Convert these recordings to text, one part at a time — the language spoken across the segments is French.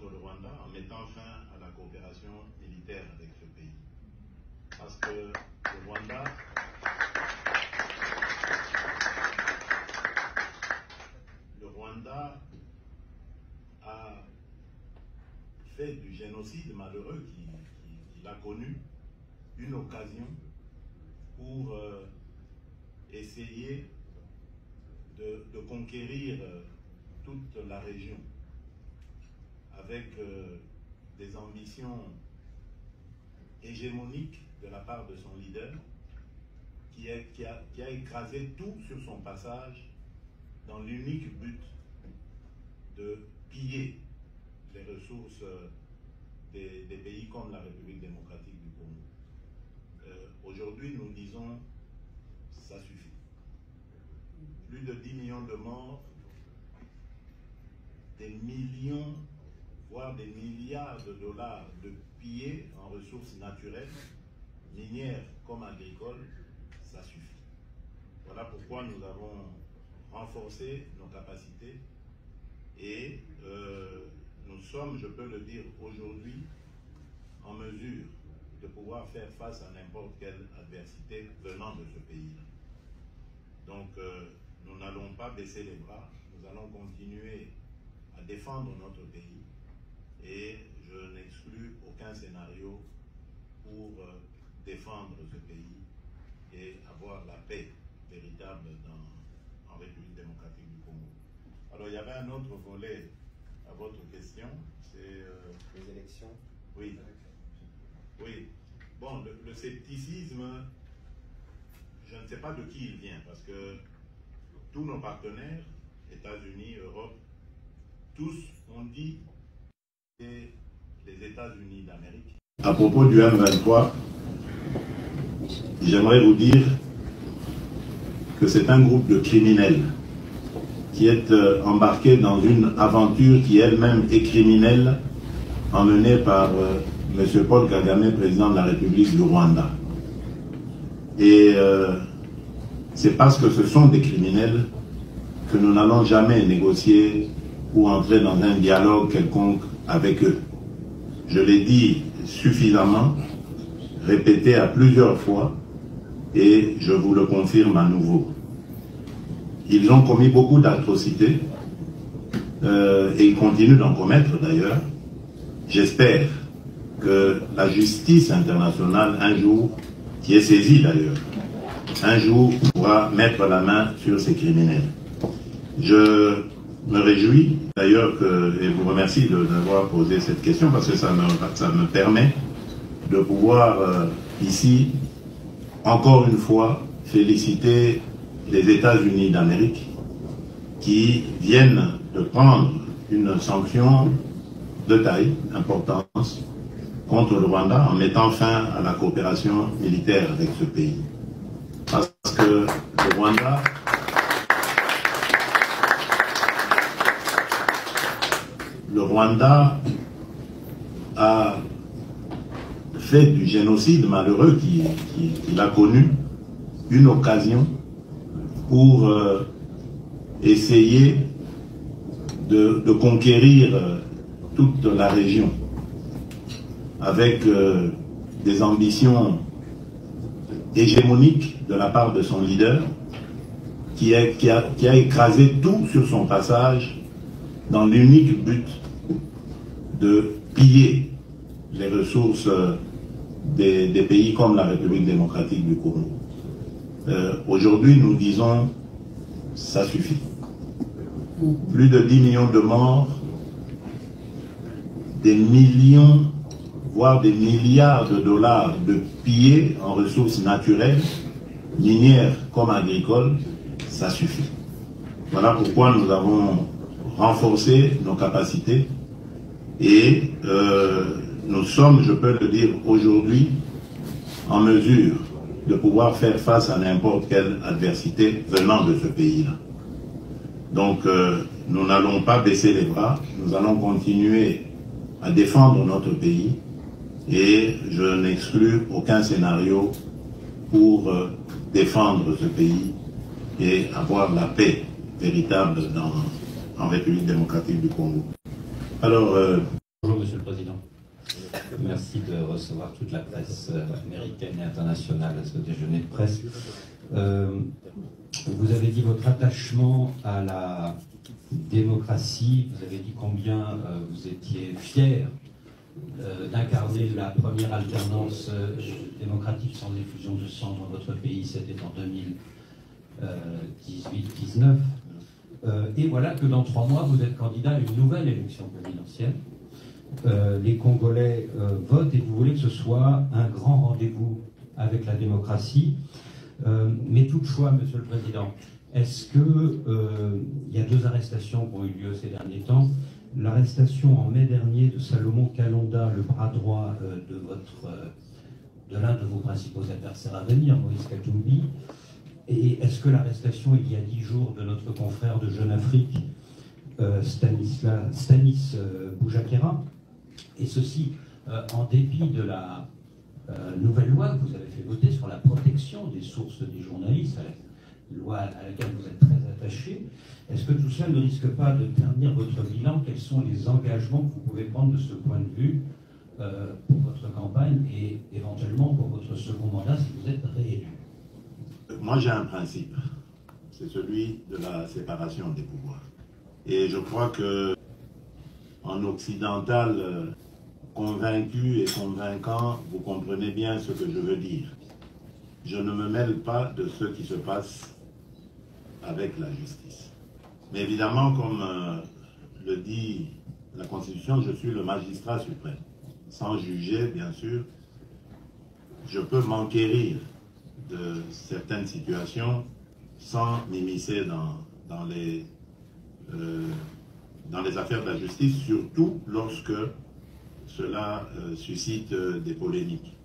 contre le Rwanda en mettant fin à la coopération militaire avec ce pays. Parce que le Rwanda le Rwanda a fait du génocide malheureux qu'il a connu une occasion pour euh, essayer de, conquérir euh, toute la région avec euh, des ambitions hégémoniques de la part de son leader qui a, écrasé tout sur son passage dans l'unique but de piller les ressources des, des, pays comme la République démocratique du Congo. Euh, Aujourd'hui, nous disons, ça suffit. Plus de 10 millions de morts, des millions, voire des milliards de dollars de pillés en ressources naturelles, minières comme agricoles, ça suffit. Voilà pourquoi nous avons renforcé nos capacités et euh, nous sommes, je peux le dire aujourd'hui, en mesure de pouvoir faire face à n'importe quelle adversité venant de ce pays-là. Donc, euh, nous n'allons pas baisser les bras, nous allons continuer à défendre notre pays et je n'exclus aucun scénario pour euh, défendre ce pays et avoir la paix véritable dans, en République démocratique du Congo. Alors, il y avait un autre volet à votre question, c'est... Euh, Les élections Oui. Oui. Bon, le, le, scepticisme, je ne sais pas de qui il vient, parce que tous nos partenaires, États-Unis, Europe, tous ont dit d'Amérique. À propos du M23, j'aimerais vous dire que c'est un groupe de criminels qui est euh, embarqué dans une aventure qui elle-même est criminelle, emmenée par euh, M. Paul Kagame, président de la République du Rwanda. Et euh, c'est parce que ce sont des criminels que nous n'allons jamais négocier ou entrer dans un dialogue quelconque avec eux. Je l'ai dit suffisamment, répété à plusieurs fois, et je vous le confirme à nouveau. Ils ont commis beaucoup d'atrocités, euh, et ils continuent d'en commettre d'ailleurs. J'espère que la justice internationale, un jour, qui est saisie d'ailleurs, un jour pourra mettre la main sur ces criminels. Je me réjouis d'ailleurs et vous remercie d'avoir posé cette question parce que ça me, ça me permet de pouvoir euh, ici, encore une fois, féliciter les États-Unis d'Amérique qui viennent de prendre une sanction de taille, d'importance, contre le Rwanda en mettant fin à la coopération militaire avec ce pays. Parce que le Rwanda le Rwanda a fait du génocide malheureux qu'il qui, qui a connu une occasion pour euh, essayer de, conquérir euh, toute la région avec euh, des ambitions hégémoniques de la part de son leader qui a écrasé tout sur son passage dans l'unique but de piller les ressources des, des, pays comme la République démocratique du Congo. Euh, Aujourd'hui, nous disons, ça suffit. Plus de 10 millions de morts, des millions, voire des milliards de dollars de pillés en ressources naturelles, minières comme agricoles, ça suffit. Voilà pourquoi nous avons renforcé nos capacités et euh, nous sommes, je peux le dire aujourd'hui, en mesure de pouvoir faire face à n'importe quelle adversité venant de ce pays-là. Donc, euh, nous n'allons pas baisser les bras, nous allons continuer à défendre notre pays et je n'exclus aucun scénario pour euh, défendre ce pays et avoir la paix véritable dans, en République démocratique du Congo. Alors, euh, bonjour Monsieur le Président. Merci de recevoir toute la presse euh, américaine et internationale à ce déjeuner de presse. vous avez dit votre attachement à la démocratie, vous avez dit combien vous étiez fier euh, d'incarner la première alternance euh, démocratique sans effusion de sang dans votre pays, c'était en 2018-19. Euh, et voilà que dans trois mois, vous êtes candidat à une nouvelle élection présidentielle. les Congolais votent et vous voulez que ce soit un grand rendez-vous avec la démocratie. mais toutefois, Monsieur le Président, est-ce qu'il y a deux arrestations qui ont eu lieu ces derniers temps? L'arrestation en mai dernier de Salomon Kalonda, le bras droit euh, de euh, l'un de vos principaux adversaires à venir, Moïse Katumbi, et est-ce que l'arrestation il y a dix jours de notre confrère de Jeune Afrique, euh, Stanis Boujakera, et ceci en dépit de la nouvelle loi que vous avez fait voter sur la protection des sources des journalistes, loi à laquelle vous êtes très attaché. Est-ce que tout cela ne risque pas de ternir votre bilan? Quels sont les engagements que vous pouvez prendre de ce point de vue euh, pour votre campagne et éventuellement pour votre second mandat si vous êtes réélu? Moi j'ai un principe, c'est celui de la séparation des pouvoirs. Et je crois que en occidental, convaincu et convaincant, vous comprenez bien ce que je veux dire. Je ne me mêle pas de ce qui se passe avec la justice. Mais évidemment, comme euh, le dit la Constitution, je suis le magistrat suprême. Sans juger, bien sûr, je peux m'enquérir de certaines situations sans m'immiscer dans, les, euh, dans les affaires de la justice, surtout lorsque cela euh, suscite des polémiques.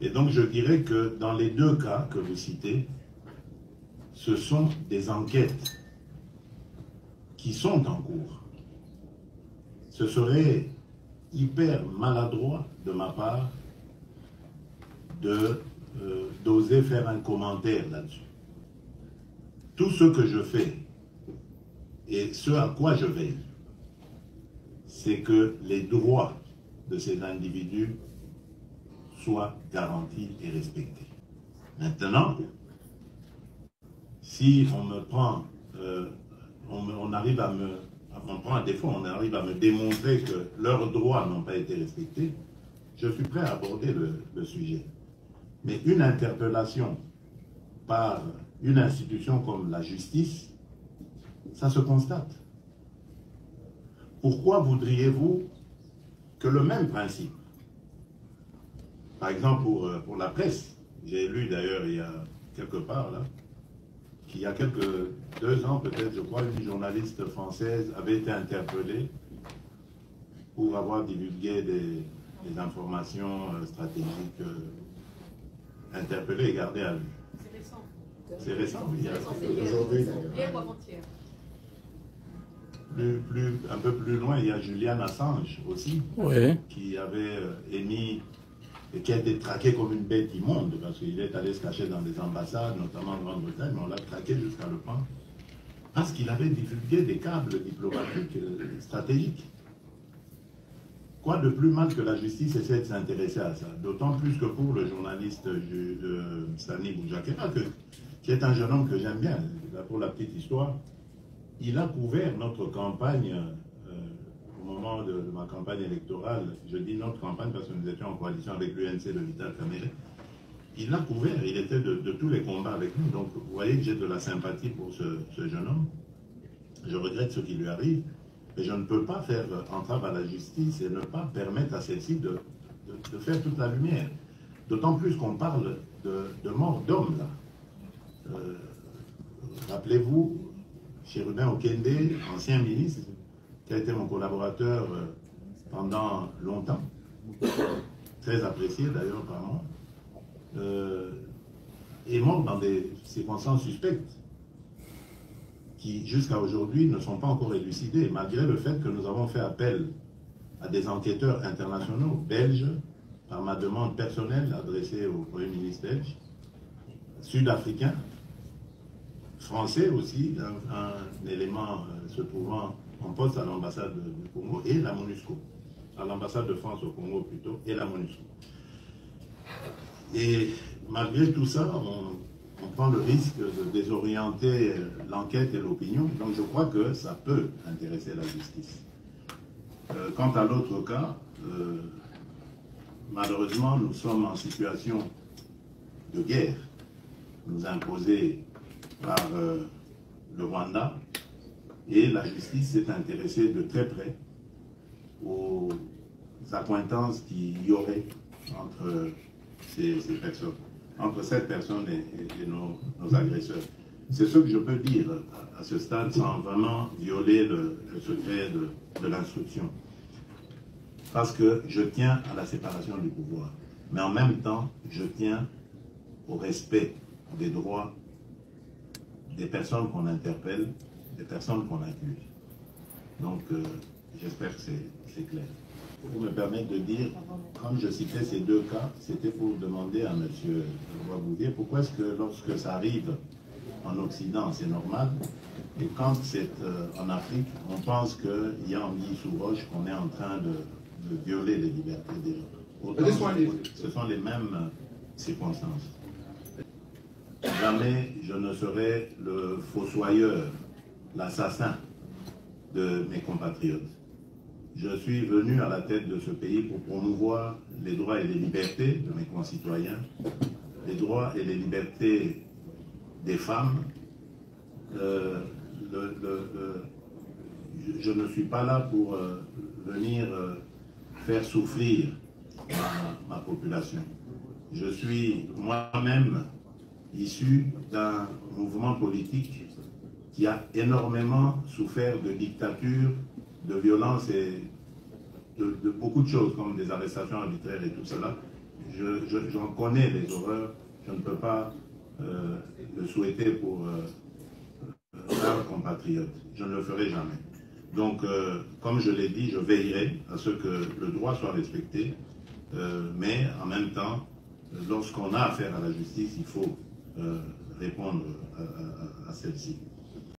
Et donc je dirais que dans les deux cas que vous citez, ce sont des enquêtes qui sont en cours. Ce serait hyper maladroit de ma part de euh, d'oser faire un commentaire là-dessus. Tout ce que je fais et ce à quoi je veille, c'est que les droits de ces individus soient garantis et respectés. Maintenant, si on me prend, euh, on, arrive à me, on prend un défaut, on arrive à me démontrer que leurs droits n'ont pas été respectés, je suis prêt à aborder le, sujet. Mais une interpellation par une institution comme la justice, ça se constate. Pourquoi voudriez-vous que le même principe, par exemple pour, euh, pour la presse, j'ai lu d'ailleurs il y a quelque part là, qu'il y a quelques deux ans peut-être, je crois, une journaliste française avait été interpellée pour avoir divulgué des, informations euh, stratégiques interpellées et gardées à vue. C'est récent. C'est récent, oui. Aujourd'hui. Plus, plus, un peu plus loin, il y a Julian Assange aussi, qui avait euh, émis et qui a été traqué comme une bête immonde, parce qu'il est allé se cacher dans des ambassades, notamment en Grande-Bretagne, mais on l'a traqué jusqu'à le prendre, parce qu'il avait divulgué des câbles diplomatiques euh, stratégiques. Quoi de plus mal que la justice essaie de s'intéresser à ça? D'autant plus que pour le journaliste euh, Sani Boujakera, qui est un jeune homme que j'aime bien, pour la petite histoire, il a couvert notre campagne moment de, ma campagne électorale, je dis notre campagne parce que nous étions en coalition avec l'UNC de Vital Kamere, il l'a couvert, il était de, tous les combats avec nous. Donc vous voyez que j'ai de la sympathie pour ce, jeune homme. Je regrette ce qui lui arrive, mais je ne peux pas faire entrave à la justice et ne pas permettre à celle-ci de, faire toute la lumière. D'autant plus qu'on parle de, mort d'homme là. Euh, rappelez-vous, Chérubin Okende, ancien ministre, qui a été mon collaborateur euh, pendant longtemps, très apprécié d'ailleurs par moi, euh, est mort dans des circonstances suspectes qui, jusqu'à aujourd'hui, ne sont pas encore élucidées, malgré le fait que nous avons fait appel à des enquêteurs internationaux, belges, par ma demande personnelle adressée au Premier ministre belge, sud-africain, français aussi, un, élément euh, se trouvant en poste à l'ambassade du Congo et la MONUSCO, à l'ambassade de France au Congo plutôt, et la MONUSCO. Et malgré tout ça, on, prend le risque de désorienter l'enquête et l'opinion, donc je crois que ça peut intéresser la justice. Euh, quant à l'autre cas, euh, malheureusement, nous sommes en situation de guerre, nous imposée par euh, le Rwanda, et la justice s'est intéressée de très près aux accointances qu'il y aurait entre ces, personnes, entre cette personne et, nos, agresseurs. C'est ce que je peux dire à, ce stade sans vraiment violer le, secret de l'instruction parce que je tiens à la séparation du pouvoir. Mais en même temps, je tiens au respect des droits des personnes qu'on interpelle, des personnes qu'on accuse. Donc, euh, j'espère que c'est clair. Vous me permettez de dire, quand je citais ces deux cas, c'était pour demander à M. Bouvier pourquoi est-ce que lorsque ça arrive en Occident, c'est normal, et quand c'est euh, en Afrique, on pense qu'il y a anguille sous roche, qu'on est en train de, de violer les libertés des autres. ce sont les mêmes circonstances. Jamais je ne serai le fossoyeur, l'assassin de mes compatriotes. Je suis venu à la tête de ce pays pour promouvoir les droits et les libertés de mes concitoyens, les droits et les libertés des femmes. Euh, je, ne suis pas là pour euh, venir faire souffrir ma, population. Je suis moi-même issu d'un mouvement politique qui a énormément souffert de dictature, de violence et de, beaucoup de choses, comme des arrestations arbitraires et tout cela. J'en connais les horreurs, je ne peux pas euh, le souhaiter pour euh, un compatriote. Je ne le ferai jamais. Donc, euh, comme je l'ai dit, je veillerai à ce que le droit soit respecté, euh, mais en même temps, lorsqu'on a affaire à la justice, il faut euh, répondre à celle-ci.